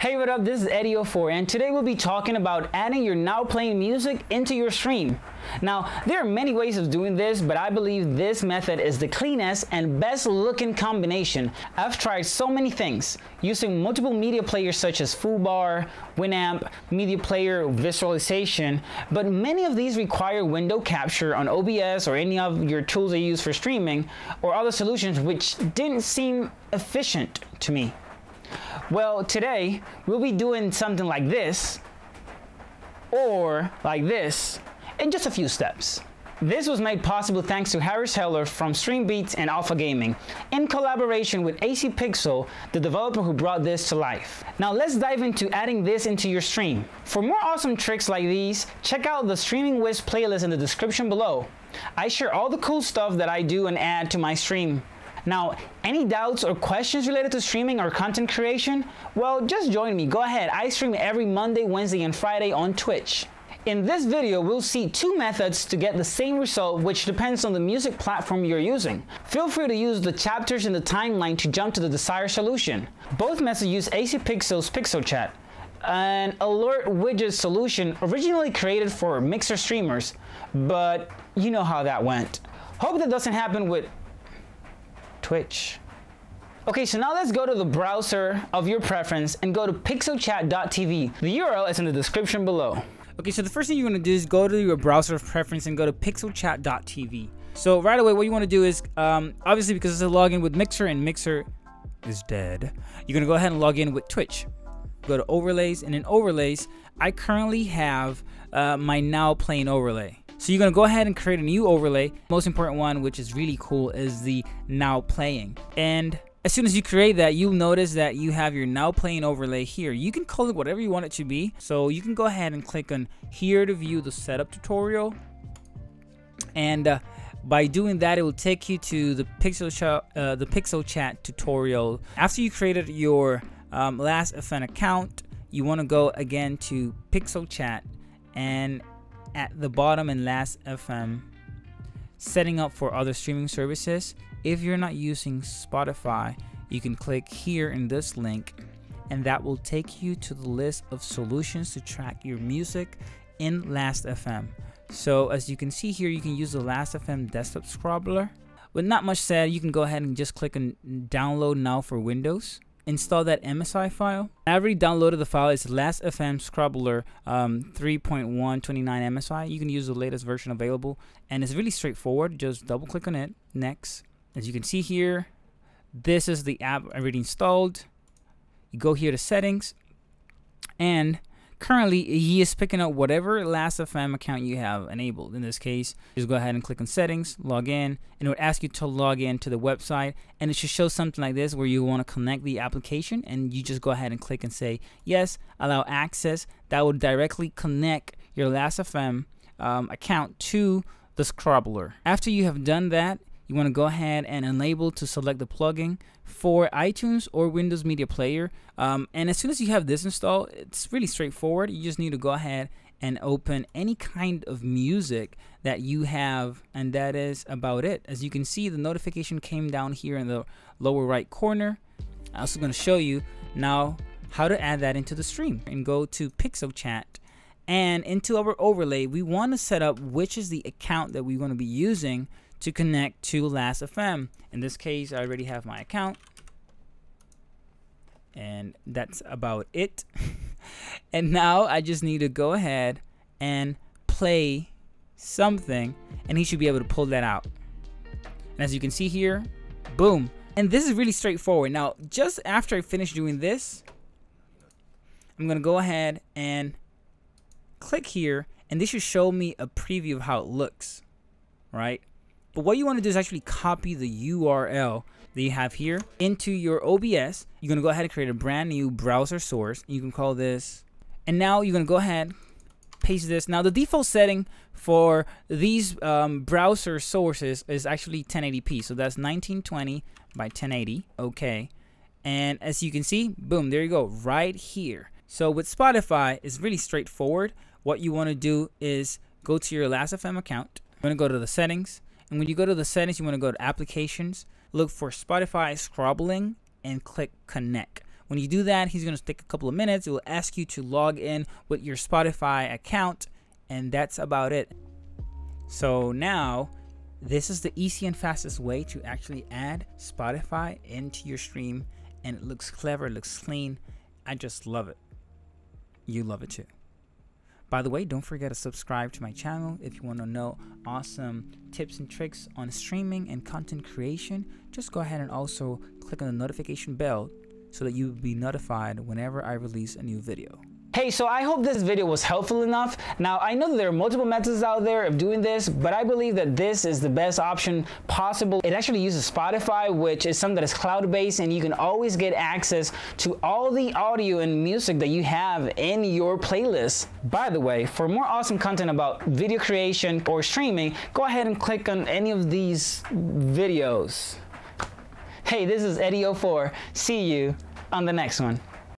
Hey, what up? This is Eddy04, and today we'll be talking about adding your now playing music into your stream. Now, there are many ways of doing this, but I believe this method is the cleanest and best looking combination. I've tried so many things, using multiple media players such as Foobar, Winamp, Media Player, Visualization, but many of these require window capture on OBS or any of your tools you use for streaming, or other solutions which didn't seem efficient to me. Well, today we'll be doing something like this or like this in just a few steps. This was made possible thanks to Harris Heller from StreamBeats and Alpha Gaming, in collaboration with AC Pixel, the developer who brought this to life. Now let's dive into adding this into your stream. For more awesome tricks like these, check out the Streaming Wiz playlist in the description below. I share all the cool stuff that I do and add to my stream. Now, any doubts or questions related to streaming or content creation? Well, just join me. Go ahead. I stream every Monday, Wednesday, and Friday on Twitch. In this video, we'll see two methods to get the same result which depends on the music platform you're using. Feel free to use the chapters in the timeline to jump to the desired solution. Both methods use AC Pixel's Pixel Chat, an alert widget solution originally created for Mixer streamers, but you know how that went. Hope that doesn't happen with Twitch. Okay, so now let's go to the browser of your preference and go to pixelchat.tv. The URL is in the description below. Okay, so the first thing you're gonna do is go to your browser of preference and go to pixelchat.tv. So right away, what you wanna do is, um, obviously because it's a login with Mixer and Mixer is dead, you're gonna go ahead and log in with Twitch. Go to overlays and in overlays, I currently have uh, my now playing overlay. So you're gonna go ahead and create a new overlay. Most important one, which is really cool, is the now playing. And as soon as you create that, you'll notice that you have your now playing overlay here. You can call it whatever you want it to be. So you can go ahead and click on here to view the setup tutorial. And uh, by doing that, it will take you to the Pixel, Chat, uh, the Pixel Chat tutorial. After you created your um, Last.fm account, you want to go again to Pixel Chat and at the bottom in Last.fm setting up for other streaming services. If you're not using Spotify you can click here in this link and that will take you to the list of solutions to track your music in Last.fm so as you can see here you can use the Last.fm desktop scrobbler with not much said you can go ahead and just click on download now for Windows install that MSI file. I already downloaded the file. It's Last.fm Scrobbler um, 3.129 MSI. You can use the latest version available, and it's really straightforward. Just double click on it. Next, as you can see here, this is the app already installed. You go here to settings, and currently he is picking up whatever last.fm account you have enabled. In this case just go ahead and click on settings log in and it would ask you to log in to the website and it should show something like this where you want to connect the application and you just go ahead and click and say yes allow access. That would directly connect your last.fm um, account to the scrobbler after you have done that you want to go ahead and enable to select the plugin for iTunes or Windows Media Player. Um, and as soon as you have this installed, it's really straightforward. You just need to go ahead and open any kind of music that you have and that is about it as you can see the notification came down here in the lower right corner I'm also going to show you now how to add that into the stream and go to pixel chat and into our overlay we want to set up which is the account that we want to be using to connect to Last.fm. In this case, I already have my account. And that's about it. and now I just need to go ahead and play something and he should be able to pull that out. And as you can see here, boom. And this is really straightforward. Now, just after I finish doing this, I'm going to go ahead and click here and this should show me a preview of how it looks, right? But what you want to do is actually copy the URL that you have here into your OBS. You're going to go ahead and create a brand new browser source. You can call this, and now you're going to go ahead, paste this. Now the default setting for these um, browser sources is actually 1080p. So that's 1920 by 1080. Okay. And as you can see, boom, there you go, right here. So with Spotify, it's really straightforward. What you want to do is go to your Last.fm account. I'm going to go to the settings. And when you go to the settings, you want to go to applications, look for Spotify scrobbling, and click connect. When you do that, he's going to take a couple of minutes. It will ask you to log in with your Spotify account, and that's about it. So now, this is the easy and fastest way to actually add Spotify into your stream, and it looks clever, it looks clean. I just love it. You love it too. By the way, don't forget to subscribe to my channel if you want to know awesome tips and tricks on streaming and content creation. Just go ahead and also click on the notification bell so that you will be notified whenever I release a new video. Hey, so I hope this video was helpful enough. Now, I know that there are multiple methods out there of doing this, but I believe that this is the best option possible. It actually uses Spotify, which is something that is cloud-based, and you can always get access to all the audio and music that you have in your playlist. By the way, for more awesome content about video creation or streaming, go ahead and click on any of these videos. Hey, this is Eddy04. See you on the next one.